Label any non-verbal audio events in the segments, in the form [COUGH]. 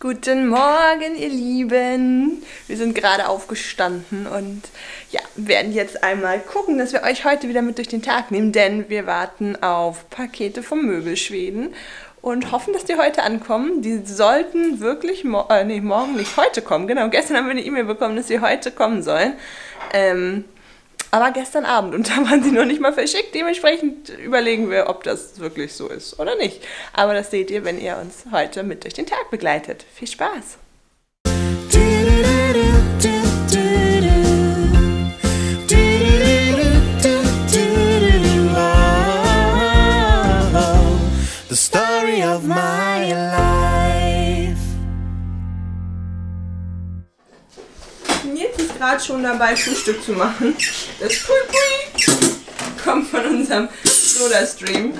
Guten Morgen, ihr Lieben. Wir sind gerade aufgestanden und ja, werden jetzt einmal gucken, dass wir euch heute wieder mit durch den Tag nehmen, denn wir warten auf Pakete vom Möbelschweden und hoffen, dass die heute ankommen. Die sollten wirklich mo äh, nee, morgen nicht heute kommen. Genau, gestern haben wir eine E-Mail bekommen, dass sie heute kommen sollen. Ähm, aber gestern Abend und da waren sie noch nicht mal verschickt. Dementsprechend überlegen wir, ob das wirklich so ist oder nicht. Aber das seht ihr, wenn ihr uns heute mit durch den Tag begleitet. Viel Spaß! Gerade schon dabei, Frühstück zu machen. Das Pui Pui kommt von unserem Soda-Stream.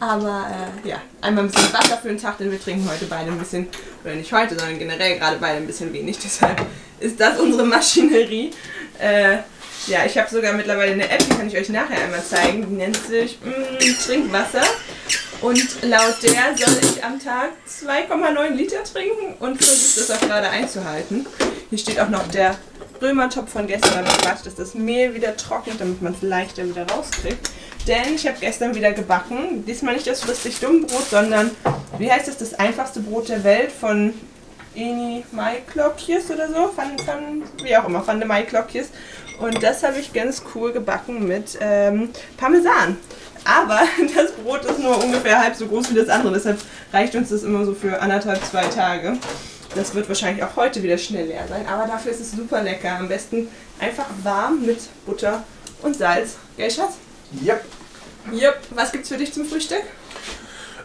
Aber äh, ja, einmal ein bisschen Wasser für den Tag, denn wir trinken heute beide ein bisschen, oder nicht heute, sondern generell gerade beide ein bisschen wenig. [LAUGHS] Deshalb ist das unsere Maschinerie. Äh, ja, ich habe sogar mittlerweile eine App, die kann ich euch nachher einmal zeigen. Die nennt sich mm, Trinkwasser. Und laut der soll ich am Tag 2,9 Liter trinken und versuche das auch gerade einzuhalten. Hier steht auch noch der Römertopf von gestern, ich warte, dass das Mehl wieder trocknet, damit man es leichter wieder rauskriegt. Denn ich habe gestern wieder gebacken. Diesmal nicht das fristig Dummbrot, sondern, wie heißt das, das einfachste Brot der Welt von Eni Maiklokjes oder so. Van, van, wie auch immer, Van de Maiklokjes. Und das habe ich ganz cool gebacken mit ähm, Parmesan. Aber [LAUGHS] das Brot ist nur ungefähr halb so groß wie das andere, deshalb reicht uns das immer so für anderthalb, zwei Tage. Das wird wahrscheinlich auch heute wieder schnell leer sein, aber dafür ist es super lecker. Am besten einfach warm mit Butter und Salz. Gell, Schatz? Yep. Jupp. Was gibt's für dich zum Frühstück?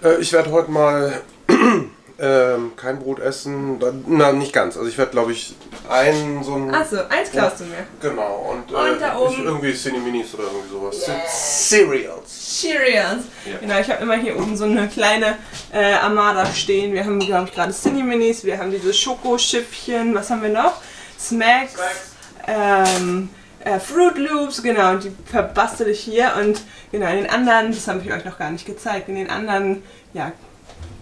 Äh, ich werde heute mal [CLEARS THROAT] ähm, kein Brot essen. Na, nicht ganz. Also ich werde, glaube ich, ein so ein... Achso, eins klaust du mir. Genau. Und, Und da oben- irgendwie Cine Minis oder irgendwie sowas. Cereals. Cheerios. Ja. Genau, ich habe immer hier oben so eine kleine äh, Armada stehen. Wir haben, glaube ich, gerade Cine Minis, wir haben diese Schokoschippchen, was haben wir noch? Smacks, ähm, äh, Fruit Loops, genau, und die verbastel ich hier und genau, in den anderen, das habe ich euch noch gar nicht gezeigt, in den anderen, ja,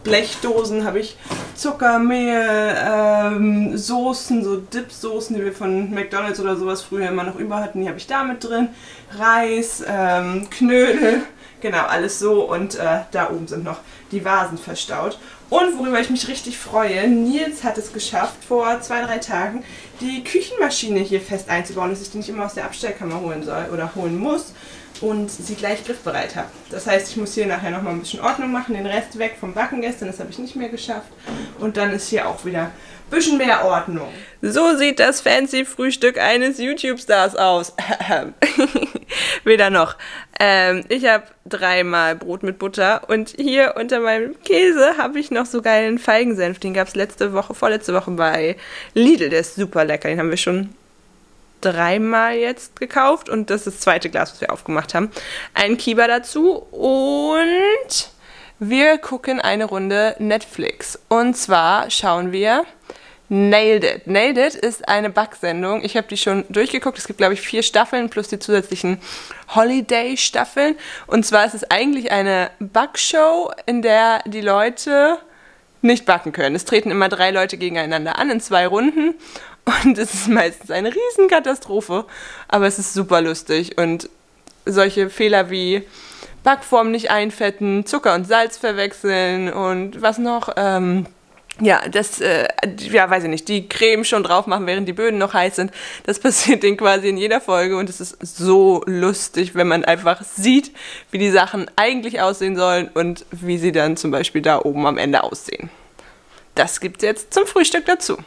Blechdosen habe ich Zucker, Mehl, ähm, Soßen, so Dip-Soßen, die wir von McDonalds oder sowas früher immer noch über hatten, die habe ich da mit drin. Reis, ähm, Knödel, genau, alles so. Und äh, da oben sind noch die Vasen verstaut. Und worüber ich mich richtig freue, Nils hat es geschafft, vor zwei, drei Tagen die Küchenmaschine hier fest einzubauen, dass ich die nicht immer aus der Abstellkammer holen soll oder holen muss und sie gleich griffbereit habe. Das heißt, ich muss hier nachher nochmal ein bisschen Ordnung machen, den Rest weg vom Backen gestern, das habe ich nicht mehr geschafft. Und dann ist hier auch wieder ein bisschen mehr Ordnung. So sieht das fancy Frühstück eines YouTube-Stars aus. [LAUGHS] Weder noch. Ähm, ich habe dreimal Brot mit Butter und hier unter meinem Käse habe ich noch so geilen Feigensenf. Den gab es letzte Woche, vorletzte Woche bei Lidl. Der ist super lecker. Den haben wir schon dreimal jetzt gekauft und das ist das zweite Glas, was wir aufgemacht haben. Ein Kieber dazu und wir gucken eine Runde Netflix. Und zwar schauen wir Nailed It. Nailed It ist eine Backsendung. Ich habe die schon durchgeguckt. Es gibt, glaube ich, vier Staffeln plus die zusätzlichen Holiday-Staffeln. Und zwar ist es eigentlich eine Backshow, in der die Leute nicht backen können. Es treten immer drei Leute gegeneinander an in zwei Runden und es ist meistens eine Riesenkatastrophe, aber es ist super lustig und solche Fehler wie Backform nicht einfetten, Zucker und Salz verwechseln und was noch, ähm, ja, das, äh, ja, weiß ich nicht, die Creme schon drauf machen, während die Böden noch heiß sind. Das [LAUGHS] passiert denen quasi in jeder Folge und es ist so lustig, wenn man einfach sieht, wie die Sachen eigentlich aussehen sollen und wie sie dann zum Beispiel da oben am Ende aussehen. Das gibt's jetzt zum Frühstück dazu.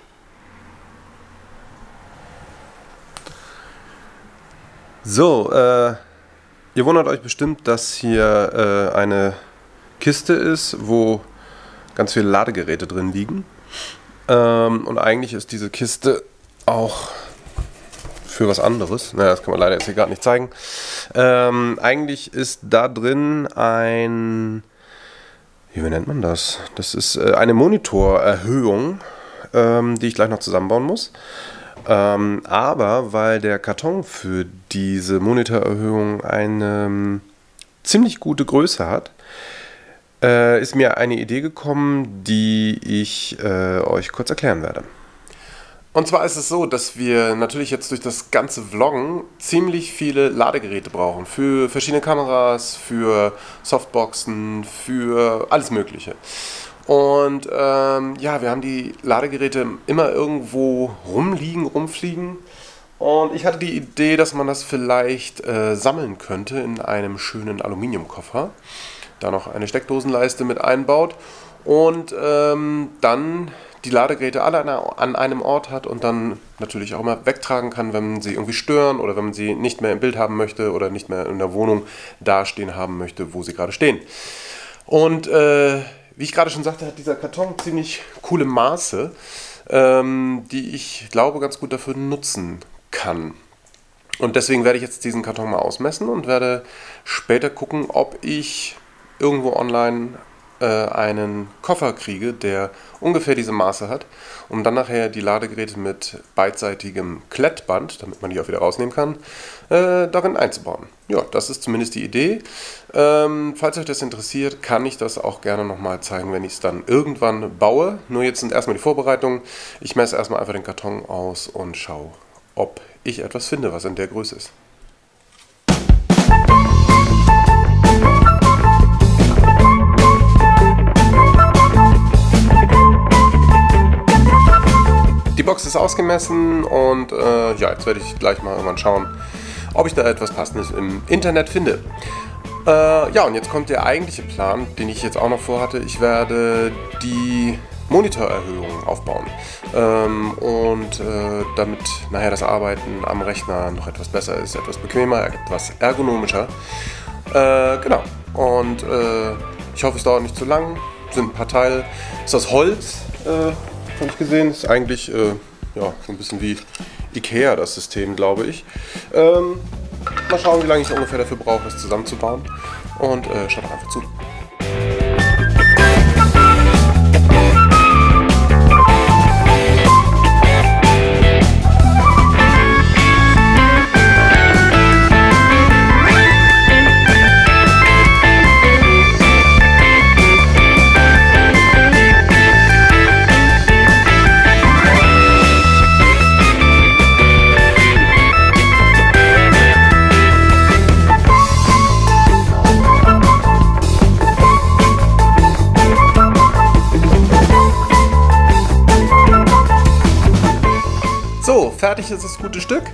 So, äh, ihr wundert euch bestimmt, dass hier äh, eine Kiste ist, wo ganz viele Ladegeräte drin liegen. Ähm, und eigentlich ist diese Kiste auch für was anderes. Naja, das kann man leider jetzt hier gerade nicht zeigen. Ähm, eigentlich ist da drin ein, wie nennt man das? Das ist äh, eine Monitorerhöhung, ähm, die ich gleich noch zusammenbauen muss. Ähm, aber weil der Karton für diese Monitorerhöhung eine ähm, ziemlich gute Größe hat, äh, ist mir eine Idee gekommen, die ich äh, euch kurz erklären werde. Und zwar ist es so, dass wir natürlich jetzt durch das ganze Vloggen ziemlich viele Ladegeräte brauchen. Für verschiedene Kameras, für Softboxen, für alles Mögliche. Und ähm, ja, wir haben die Ladegeräte immer irgendwo rumliegen, rumfliegen. Und ich hatte die Idee, dass man das vielleicht äh, sammeln könnte in einem schönen Aluminiumkoffer. Da noch eine Steckdosenleiste mit einbaut und ähm, dann die Ladegeräte alle an einem Ort hat und dann natürlich auch immer wegtragen kann, wenn sie irgendwie stören oder wenn man sie nicht mehr im Bild haben möchte oder nicht mehr in der Wohnung dastehen haben möchte, wo sie gerade stehen. Und äh, wie ich gerade schon sagte, hat dieser Karton ziemlich coole Maße, ähm, die ich glaube ganz gut dafür nutzen kann. Und deswegen werde ich jetzt diesen Karton mal ausmessen und werde später gucken, ob ich irgendwo online äh, einen Koffer kriege, der ungefähr diese Maße hat, um dann nachher die Ladegeräte mit beidseitigem Klettband, damit man die auch wieder rausnehmen kann, äh, darin einzubauen. Ja, das ist zumindest die Idee. Ähm, falls euch das interessiert, kann ich das auch gerne nochmal zeigen, wenn ich es dann irgendwann baue. Nur jetzt sind erstmal die Vorbereitungen. Ich messe erstmal einfach den Karton aus und schaue, ob ich etwas finde, was in der Größe ist. Die Box ist ausgemessen und äh, ja, jetzt werde ich gleich mal irgendwann schauen, ob ich da etwas Passendes im Internet finde. Äh, ja, und jetzt kommt der eigentliche Plan, den ich jetzt auch noch vorhatte. Ich werde die Monitorerhöhung aufbauen ähm, und äh, damit nachher das Arbeiten am Rechner noch etwas besser ist, etwas bequemer, etwas ergonomischer. Äh, genau. Und äh, ich hoffe, es dauert nicht zu lang. Sind ein paar Teile. Ist das Holz? Habe ich gesehen. Ist eigentlich äh, ja, so ein bisschen wie Ikea das System, glaube ich. Ähm, mal schauen, wie lange ich ungefähr dafür brauche, das zusammenzubauen. Und äh, schaut doch einfach zu. Fertig ist das gute Stück.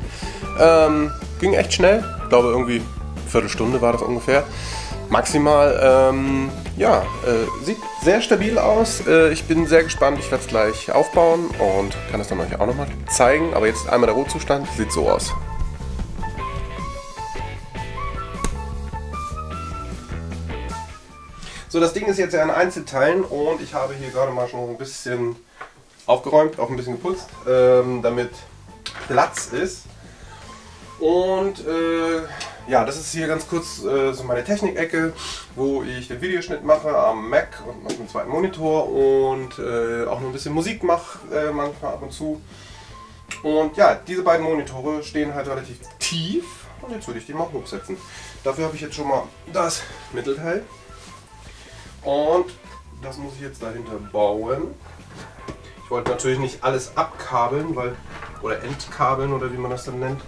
Ähm, ging echt schnell. Ich glaube, irgendwie eine Viertelstunde war das ungefähr. Maximal. Ähm, ja, äh, sieht sehr stabil aus. Äh, ich bin sehr gespannt. Ich werde es gleich aufbauen und kann es dann euch auch nochmal zeigen. Aber jetzt einmal der Rohzustand. Sieht so aus. So, das Ding ist jetzt ja in Einzelteilen und ich habe hier gerade mal schon ein bisschen aufgeräumt, auch ein bisschen geputzt, ähm, damit Platz ist. Und äh, ja, das ist hier ganz kurz äh, so meine Technikecke, wo ich den Videoschnitt mache am Mac und auf dem zweiten Monitor und äh, auch noch ein bisschen Musik mache äh, manchmal ab und zu. Und ja, diese beiden Monitore stehen halt relativ tief und jetzt würde ich die mal hochsetzen. Dafür habe ich jetzt schon mal das Mittelteil und das muss ich jetzt dahinter bauen. Ich wollte natürlich nicht alles abkabeln, weil oder entkabeln oder wie man das dann nennt.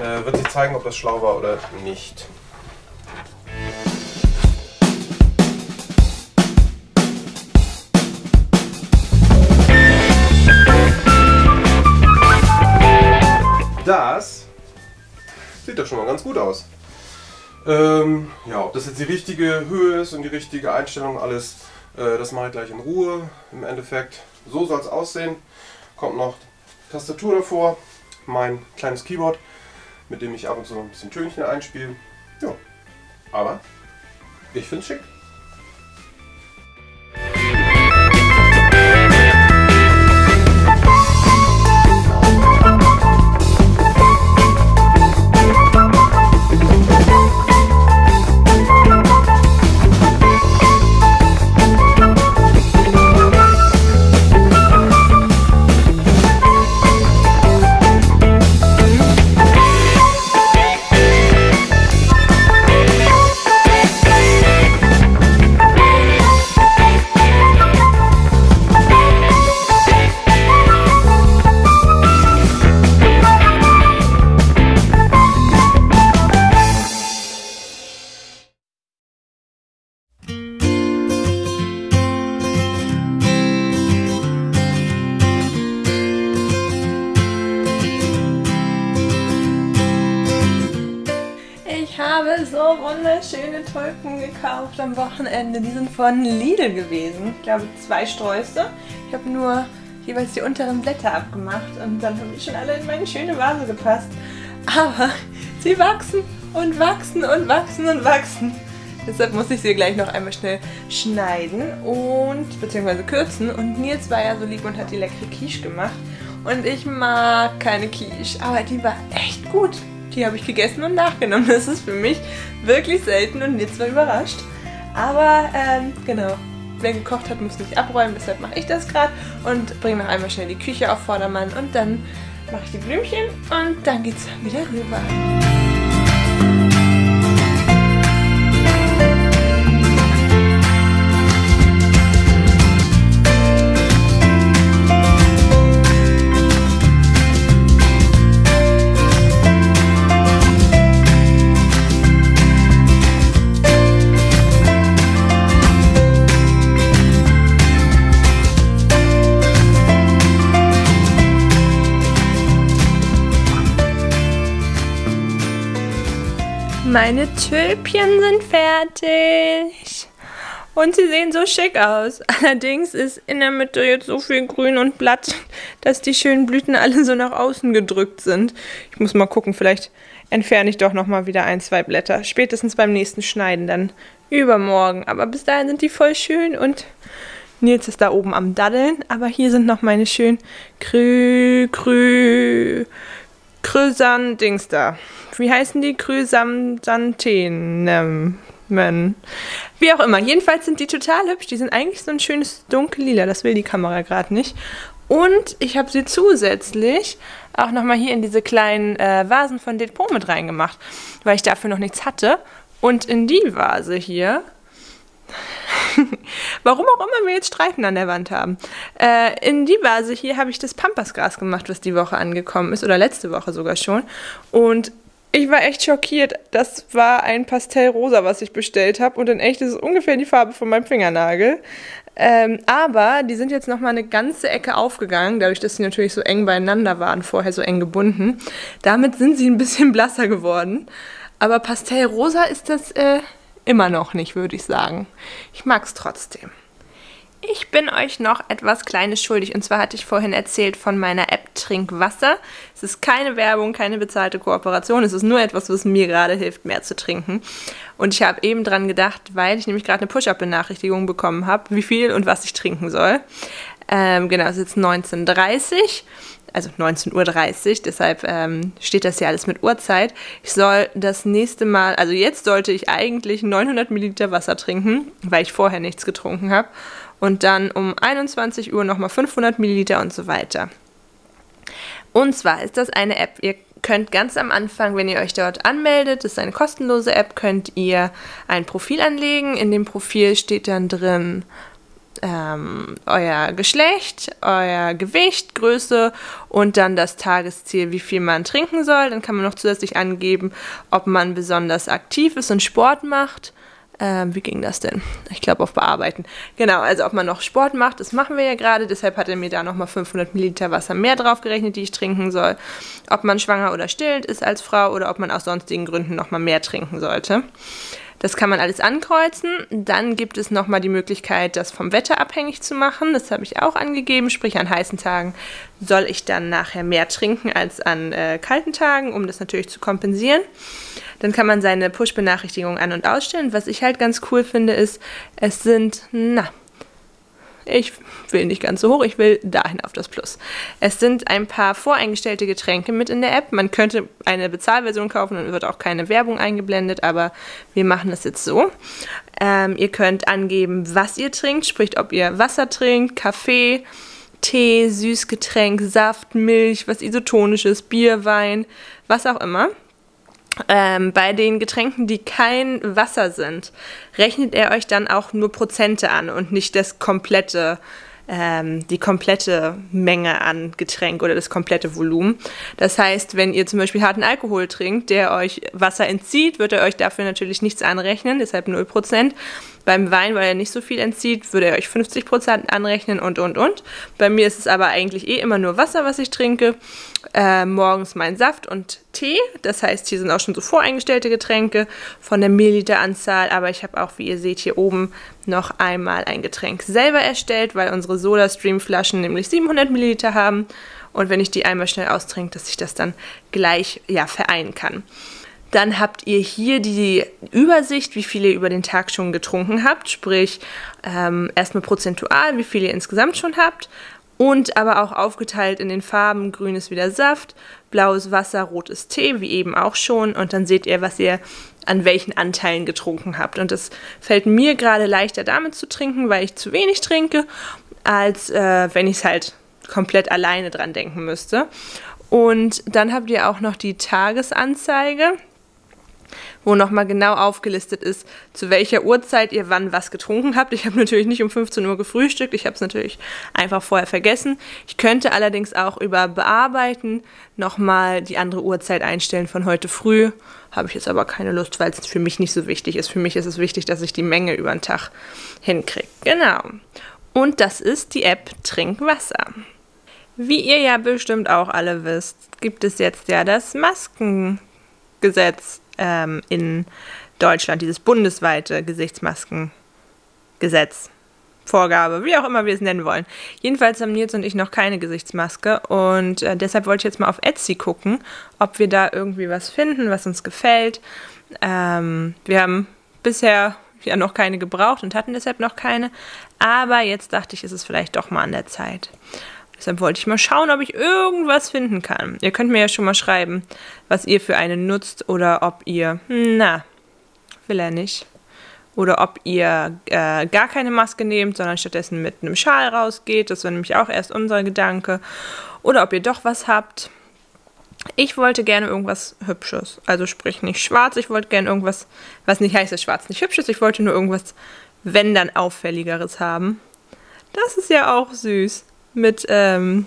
Äh, wird sich zeigen, ob das schlau war oder nicht. Das sieht doch schon mal ganz gut aus. Ähm, ja, ob das jetzt die richtige Höhe ist und die richtige Einstellung, alles, äh, das mache ich gleich in Ruhe. Im Endeffekt, so soll es aussehen. Kommt noch Tastatur davor, mein kleines Keyboard, mit dem ich ab und zu noch ein bisschen Tönchen einspiele. Ja, aber ich finde es schick. Gekauft am Wochenende. Die sind von Lidl gewesen. Ich glaube zwei Sträuße. Ich habe nur jeweils die unteren Blätter abgemacht und dann haben die schon alle in meine schöne Vase gepasst. Aber sie wachsen und wachsen und wachsen und wachsen. Deshalb muss ich sie gleich noch einmal schnell schneiden und beziehungsweise kürzen. Und Nils war ja so lieb und hat die leckere Quiche gemacht. Und ich mag keine Quiche, aber die war echt gut. Die habe ich gegessen und nachgenommen. Das ist für mich wirklich selten und Nils war überrascht. Aber ähm, genau, wer gekocht hat, muss nicht abräumen. Deshalb mache ich das gerade und bringe noch einmal schnell die Küche auf Vordermann. Und dann mache ich die Blümchen und dann geht es wieder rüber. Meine Tülpchen sind fertig. Und sie sehen so schick aus. [LAUGHS] Allerdings ist in der Mitte jetzt so viel Grün und Blatt, dass die schönen Blüten alle so nach außen gedrückt sind. Ich muss mal gucken, vielleicht entferne ich doch nochmal wieder ein, zwei Blätter. Spätestens beim nächsten Schneiden, dann übermorgen. Aber bis dahin sind die voll schön und Nils ist da oben am Daddeln. Aber hier sind noch meine schönen Krü, Krü, Krüsan-Dings da wie heißen die? Chrysanthemmen. Wie auch immer. Jedenfalls sind die total hübsch. Die sind eigentlich so ein schönes dunkellila. Das will die Kamera gerade nicht. Und ich habe sie zusätzlich auch nochmal hier in diese kleinen äh, Vasen von Depot mit reingemacht, weil ich dafür noch nichts hatte. Und in die Vase hier [LAUGHS] Warum auch immer wir jetzt Streifen an der Wand haben. Äh, in die Vase hier habe ich das Pampasgras gemacht, was die Woche angekommen ist, oder letzte Woche sogar schon. Und ich war echt schockiert. Das war ein Pastellrosa, was ich bestellt habe. Und in echt ist es ungefähr die Farbe von meinem Fingernagel. Ähm, aber die sind jetzt nochmal eine ganze Ecke aufgegangen, dadurch, dass sie natürlich so eng beieinander waren, vorher so eng gebunden. Damit sind sie ein bisschen [LAUGHS] blasser geworden. Aber Pastellrosa ist das äh, immer noch nicht, würde ich sagen. Ich mag es trotzdem. Ich bin euch noch etwas Kleines schuldig. Und zwar hatte ich vorhin erzählt von meiner App Trinkwasser. Es ist keine Werbung, keine bezahlte Kooperation. Es ist nur etwas, was mir gerade hilft, mehr zu trinken. Und ich habe eben dran gedacht, weil ich nämlich gerade eine Push-Up-Benachrichtigung bekommen habe, wie viel und was ich trinken soll. Ähm, genau, es ist jetzt 19.30 also 19.30 Uhr, deshalb ähm, steht das ja alles mit Uhrzeit. Ich soll das nächste Mal, also jetzt sollte ich eigentlich 900 Milliliter Wasser trinken, weil ich vorher nichts getrunken habe und dann um 21 Uhr nochmal 500 Milliliter und so weiter. Und zwar ist das eine App. Ihr könnt ganz am Anfang, wenn ihr euch dort anmeldet, das ist eine kostenlose App, könnt ihr ein Profil anlegen. In dem Profil steht dann drin ähm, euer Geschlecht, euer Gewicht, Größe und dann das Tagesziel, wie viel man trinken soll. Dann kann man noch zusätzlich angeben, ob man besonders aktiv ist und Sport macht ähm, wie ging das denn? Ich glaube auf Bearbeiten. Genau, also ob man noch Sport macht, das machen wir ja gerade. Deshalb hat er mir da nochmal 500 Milliliter Wasser mehr draufgerechnet, die ich trinken soll. Ob man schwanger oder stillend ist als Frau oder ob man aus sonstigen Gründen nochmal mehr trinken sollte. Das kann man alles ankreuzen. Dann gibt es nochmal die Möglichkeit, das vom Wetter abhängig zu machen. Das habe ich auch angegeben. Sprich, an heißen Tagen soll ich dann nachher mehr trinken als an äh, kalten Tagen, um das natürlich zu kompensieren. Dann kann man seine Push-Benachrichtigungen an- und ausstellen. Was ich halt ganz cool finde, ist, es sind, na, ich will nicht ganz so hoch, ich will dahin auf das Plus. Es sind ein paar voreingestellte Getränke mit in der App. Man könnte eine Bezahlversion kaufen und wird auch keine Werbung eingeblendet, aber wir machen das jetzt so. Ähm, ihr könnt angeben, was ihr trinkt, sprich, ob ihr Wasser trinkt, Kaffee, Tee, Süßgetränk, Saft, Milch, was isotonisches, Bier, Wein, was auch immer. Ähm, bei den Getränken, die kein Wasser sind, rechnet er euch dann auch nur Prozente an und nicht das komplette, ähm, die komplette Menge an Getränk oder das komplette Volumen. Das heißt, wenn ihr zum Beispiel harten Alkohol trinkt, der euch Wasser entzieht, wird er euch dafür natürlich nichts anrechnen, deshalb 0%. Beim Wein, weil er nicht so viel entzieht, würde er euch 50% anrechnen und, und, und. Bei mir ist es aber eigentlich eh immer nur Wasser, was ich trinke. Äh, morgens mein Saft und Tee. Das heißt, hier sind auch schon so voreingestellte Getränke von der Milliliteranzahl. Aber ich habe auch, wie ihr seht, hier oben noch einmal ein Getränk selber erstellt, weil unsere SodaStream-Flaschen nämlich 700 Milliliter haben. Und wenn ich die einmal schnell austrinke, dass ich das dann gleich ja, vereinen kann. Dann habt ihr hier die Übersicht, wie viel ihr über den Tag schon getrunken habt, sprich ähm, erstmal prozentual, wie viel ihr insgesamt schon habt und aber auch aufgeteilt in den Farben, grün ist wieder Saft, blaues Wasser, rot ist Tee, wie eben auch schon und dann seht ihr, was ihr an welchen Anteilen getrunken habt. Und es fällt mir gerade leichter damit zu trinken, weil ich zu wenig trinke, als äh, wenn ich es halt komplett alleine dran denken müsste. Und dann habt ihr auch noch die Tagesanzeige wo nochmal genau aufgelistet ist, zu welcher Uhrzeit ihr wann was getrunken habt. Ich habe natürlich nicht um 15 Uhr gefrühstückt, ich habe es natürlich einfach vorher vergessen. Ich könnte allerdings auch über Bearbeiten nochmal die andere Uhrzeit einstellen von heute früh. Habe ich jetzt aber keine Lust, weil es für mich nicht so wichtig ist. Für mich ist es wichtig, dass ich die Menge über den Tag hinkriege. Genau. Und das ist die App Trinkwasser. Wie ihr ja bestimmt auch alle wisst, gibt es jetzt ja das Maskengesetz ähm, in Deutschland, dieses bundesweite Gesichtsmaskengesetz. Vorgabe, wie auch immer wir es nennen wollen. Jedenfalls haben Nils und ich noch keine Gesichtsmaske und äh, deshalb wollte ich jetzt mal auf Etsy gucken, ob wir da irgendwie was finden, was uns gefällt. Ähm, wir haben bisher ja noch keine gebraucht und hatten deshalb noch keine, aber jetzt dachte ich, ist es vielleicht doch mal an der Zeit. Deshalb wollte ich mal schauen, ob ich irgendwas finden kann. Ihr könnt mir ja schon mal schreiben, was ihr für eine nutzt oder ob ihr, na, will er nicht. Oder ob ihr äh, gar keine Maske nehmt, sondern stattdessen mit einem Schal rausgeht. Das war nämlich auch erst unser Gedanke. Oder ob ihr doch was habt. Ich wollte gerne irgendwas Hübsches. Also sprich nicht schwarz. Ich wollte gerne irgendwas, was nicht heißt, dass schwarz nicht hübsch ist. Ich wollte nur irgendwas, wenn dann auffälligeres haben. Das ist ja auch süß mit, ähm,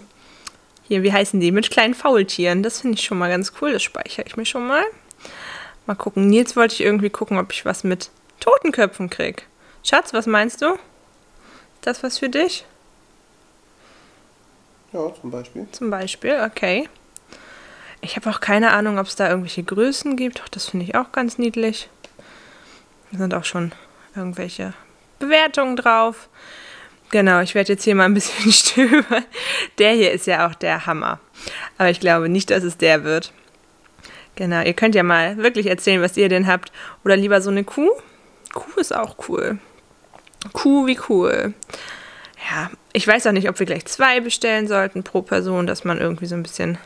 hier, wie heißen die? Mit kleinen Faultieren. Das finde ich schon mal ganz cool. Das speichere ich mir schon mal. Mal gucken. Jetzt wollte ich irgendwie gucken, ob ich was mit Totenköpfen kriege. Schatz, was meinst du? Ist das was für dich? Ja, zum Beispiel. Zum Beispiel, okay. Ich habe auch keine Ahnung, ob es da irgendwelche Größen gibt. Doch, das finde ich auch ganz niedlich. Da sind auch schon irgendwelche Bewertungen drauf. Genau, ich werde jetzt hier mal ein bisschen [LAUGHS] stöbern. Der hier ist ja auch der Hammer. Aber ich glaube nicht, dass es der wird. Genau, ihr könnt ja mal wirklich erzählen, was ihr denn habt. Oder lieber so eine Kuh. Kuh ist auch cool. Kuh wie cool. Ja, ich weiß auch nicht, ob wir gleich zwei bestellen sollten pro Person, dass man irgendwie so ein bisschen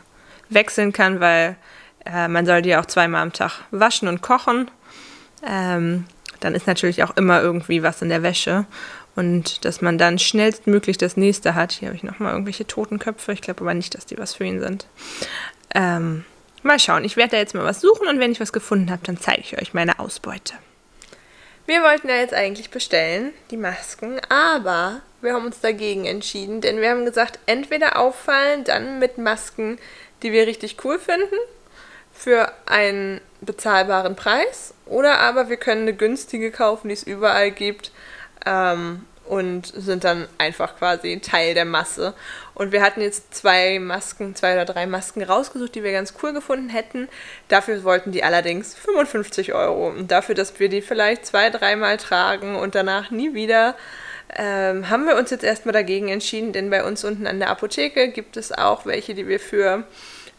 wechseln kann, weil äh, man sollte ja auch zweimal am Tag waschen und kochen. Ähm, dann ist natürlich auch immer irgendwie was in der Wäsche und dass man dann schnellstmöglich das nächste hat. Hier habe ich nochmal irgendwelche Totenköpfe. Ich glaube aber nicht, dass die was für ihn sind. Ähm, mal schauen. Ich werde da jetzt mal was suchen und wenn ich was gefunden habe, dann zeige ich euch meine Ausbeute. Wir wollten ja jetzt eigentlich bestellen, die Masken, aber wir haben uns dagegen entschieden, denn wir haben gesagt, entweder auffallen, dann mit Masken, die wir richtig cool finden, für einen bezahlbaren Preis, oder aber wir können eine günstige kaufen, die es überall gibt, ähm, und sind dann einfach quasi Teil der Masse. Und wir hatten jetzt zwei Masken, zwei oder drei Masken rausgesucht, die wir ganz cool gefunden hätten. Dafür wollten die allerdings 55 Euro. Und dafür, dass wir die vielleicht zwei, dreimal tragen und danach nie wieder, ähm, haben wir uns jetzt erstmal dagegen entschieden, denn bei uns unten an der Apotheke gibt es auch welche, die wir für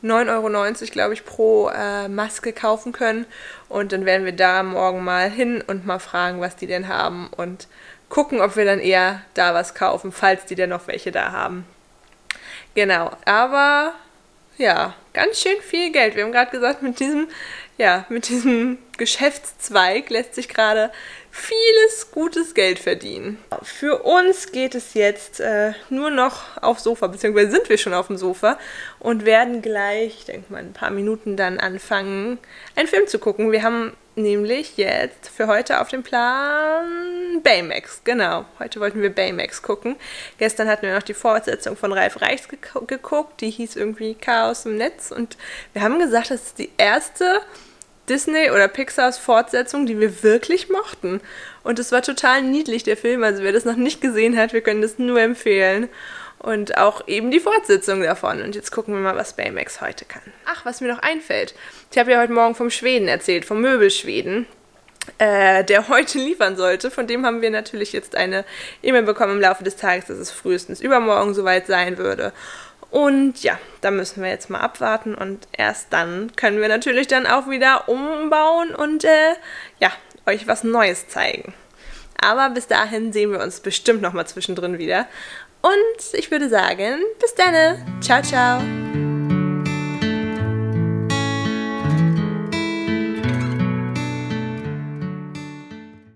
9,90 Euro, glaube ich, pro äh, Maske kaufen können. Und dann werden wir da morgen mal hin und mal fragen, was die denn haben und gucken, ob wir dann eher da was kaufen, falls die denn noch welche da haben. Genau, aber ja, ganz schön viel Geld. Wir haben gerade gesagt, mit diesem, ja, mit diesem Geschäftszweig lässt sich gerade vieles gutes Geld verdienen. Für uns geht es jetzt äh, nur noch aufs Sofa, beziehungsweise sind wir schon auf dem Sofa und werden gleich, ich denke mal, ein paar Minuten dann anfangen, einen Film zu gucken. Wir haben nämlich jetzt für heute auf dem Plan Baymax. Genau, heute wollten wir Baymax gucken. Gestern hatten wir noch die Fortsetzung von Ralf Reichs geguckt, die hieß irgendwie Chaos im Netz und wir haben gesagt, das ist die erste Disney oder Pixars Fortsetzung, die wir wirklich mochten. Und es war total niedlich, der Film. Also wer das noch nicht gesehen hat, wir können das nur empfehlen. Und auch eben die Fortsetzung davon. Und jetzt gucken wir mal, was Baymax heute kann. Ach, was mir noch einfällt. Ich habe ja heute Morgen vom Schweden erzählt, vom Möbelschweden äh, der heute liefern sollte. Von dem haben wir natürlich jetzt eine E-Mail bekommen im Laufe des Tages, dass es frühestens übermorgen soweit sein würde. Und ja, da müssen wir jetzt mal abwarten und erst dann können wir natürlich dann auch wieder umbauen und äh, ja, euch was Neues zeigen. Aber bis dahin sehen wir uns bestimmt nochmal zwischendrin wieder. Und ich würde sagen, bis dann. Ciao, ciao.